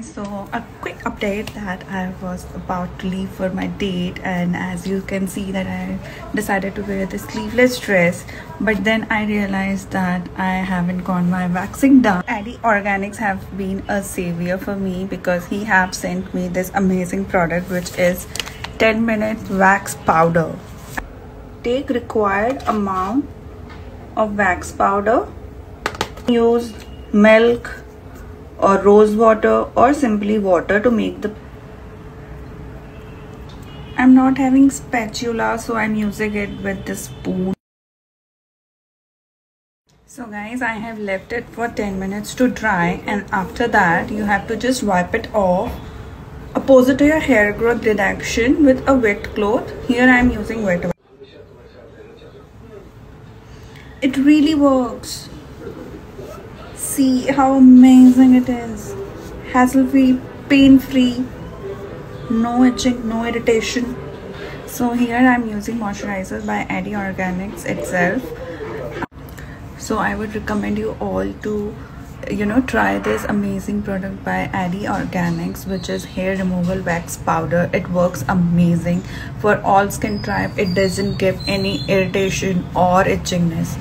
So a quick update that I was about to leave for my date and as you can see that I decided to wear this sleeveless dress but then I realized that I haven't got my waxing done. Addy Organics have been a savior for me because he have sent me this amazing product which is 10 minute wax powder. Take required amount of wax powder. Use milk or rose water or simply water to make the I'm not having spatula so I'm using it with the spoon. So guys I have left it for 10 minutes to dry and after that you have to just wipe it off. Opposite to your hair growth reduction with a wet cloth. Here I am using wet it really works see how amazing it is. Hassle free pain free no itching no irritation. So here i'm using moisturizer by Addy Organics itself. So i would recommend you all to you know try this amazing product by Addy Organics which is hair removal wax powder. It works amazing. For all skin type it doesn't give any irritation or itchingness